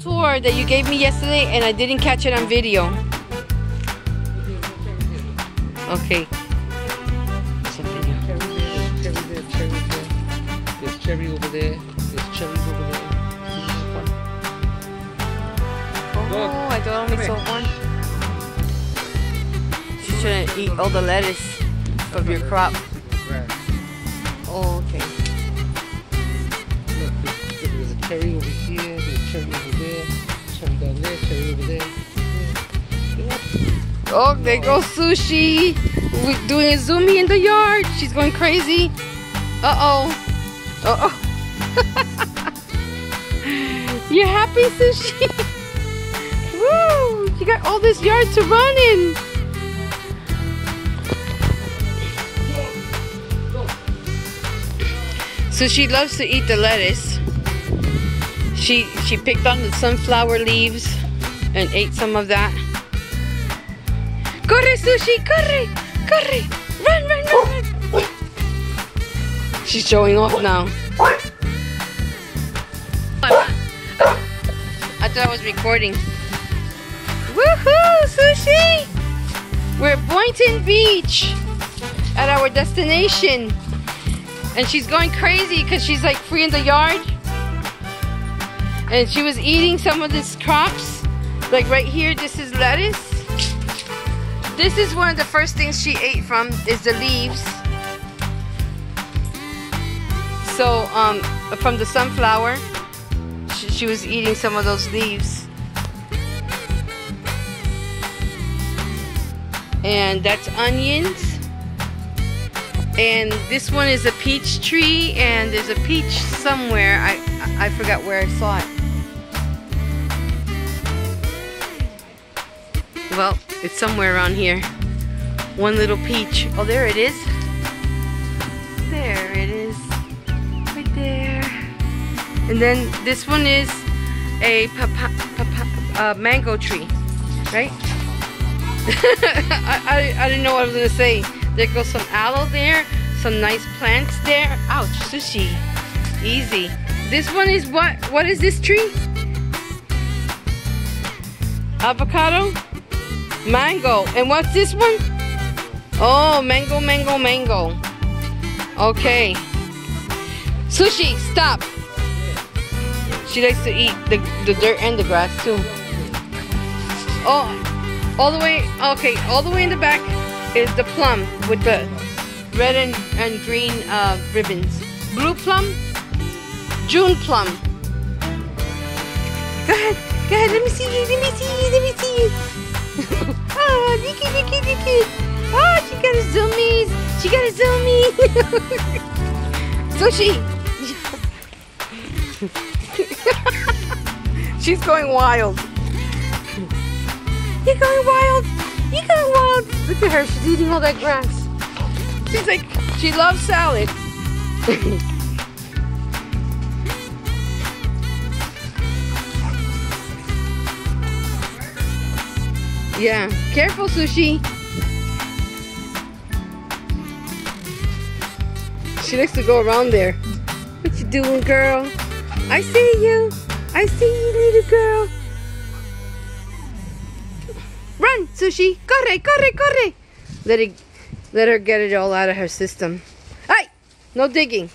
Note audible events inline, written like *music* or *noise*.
tour that you gave me yesterday and I didn't catch it on video. Okay. Cherry there, cherry there, cherry there. There's cherry over there. There's cherries over there. Oh, I thought I only saw one. She's trying to eat all the lettuce of your crop. Oh, okay. Look, there's a cherry over here. Oh, there goes Sushi. We're doing a zoomy in the yard. She's going crazy. Uh-oh. Uh-oh. *laughs* you happy, Sushi? *laughs* Woo! You got all this yard to run in. So she loves to eat the lettuce. She she picked on the sunflower leaves and ate some of that. Corre, Sushi, corre, corre, run, run, run, run. She's showing off now. I thought I was recording. Woohoo, Sushi! We're at Boynton Beach at our destination. And she's going crazy because she's like free in the yard. And she was eating some of these crops. Like right here, this is lettuce. This is one of the first things she ate from is the leaves. So, um, from the sunflower, she, she was eating some of those leaves. And that's onions. And this one is a peach tree, and there's a peach somewhere. I I forgot where I saw it. Well, it's somewhere around here. One little peach. Oh, there it is. There it is. Right there. And then this one is a papa, papa, uh, mango tree, right? *laughs* I, I, I didn't know what I was gonna say. There goes some aloe there, some nice plants there. Ouch, sushi. Easy. This one is what? What is this tree? Avocado? Mango. And what's this one? Oh, mango, mango, mango. Okay. Sushi, stop. She likes to eat the, the dirt and the grass too. Oh, all the way, okay, all the way in the back is the plum with the red and, and green uh, ribbons. Blue plum, June plum. Go ahead, go ahead, let me see you, let me see you, let me see you. Oh, *laughs* Nikki, Nikki, Nikki. Oh, she got a zoomies. She got a zoomie. *laughs* Sushi. *laughs* She's going wild. You're going wild. You're going wild. Look at her. She's eating all that grass. She's like, she loves salad. Yeah. Careful, Sushi. She likes to go around there. What you doing, girl? I see you. I see you, little girl. Run, Sushi. Corre, corre, corre. Let it, let her get it all out of her system. Hey, no digging.